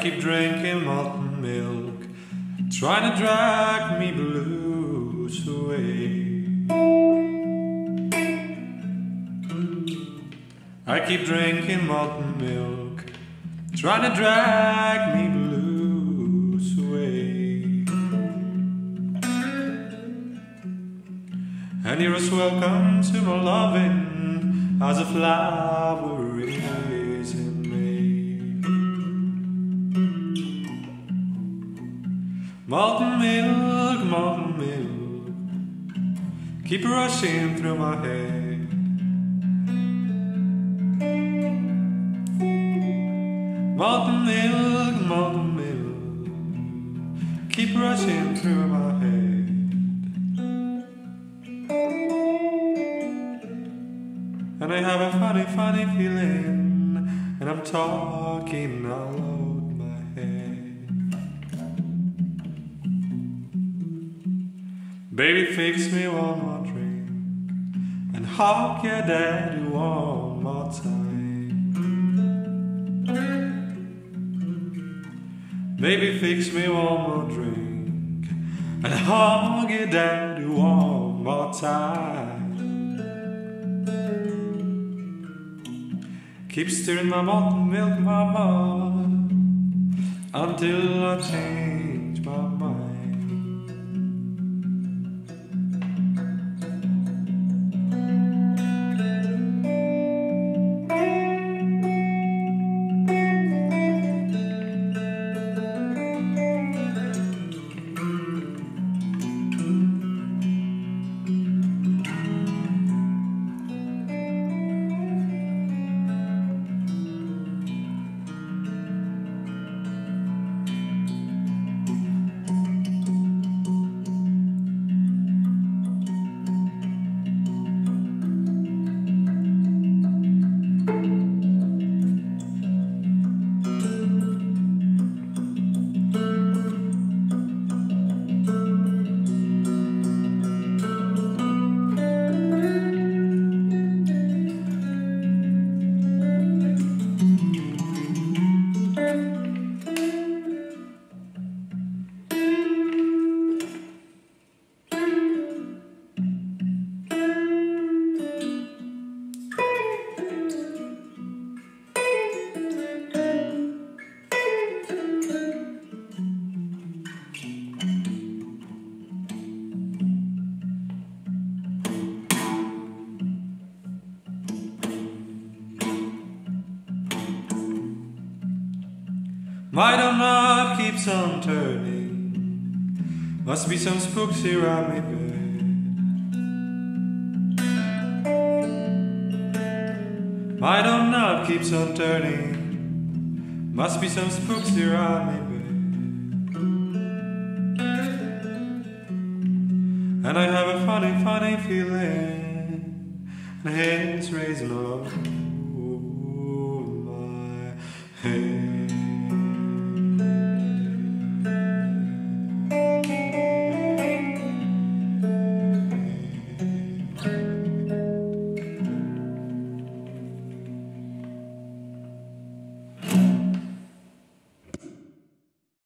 keep drinking malted milk, trying to drag me blues away. I keep drinking malted milk, trying to drag me blues away. And you're as welcome to my loving as a flower is Malted milk, malted milk, keep rushing through my head. Malted milk, malted milk, keep rushing through my head. And I have a funny, funny feeling, and I'm talking out loud my head. Baby, fix me one more drink, and hug your daddy one more time. Baby, fix me one more drink and hug your daddy one more time. Keep stirring my malted milk, mama, until I change My dumb knob keeps on turning. Must be some spooks here on my bed. My dumb knob keeps on turning. Must be some spooks here on my bed. And I have a funny, funny feeling. And hands raise low. Oh my.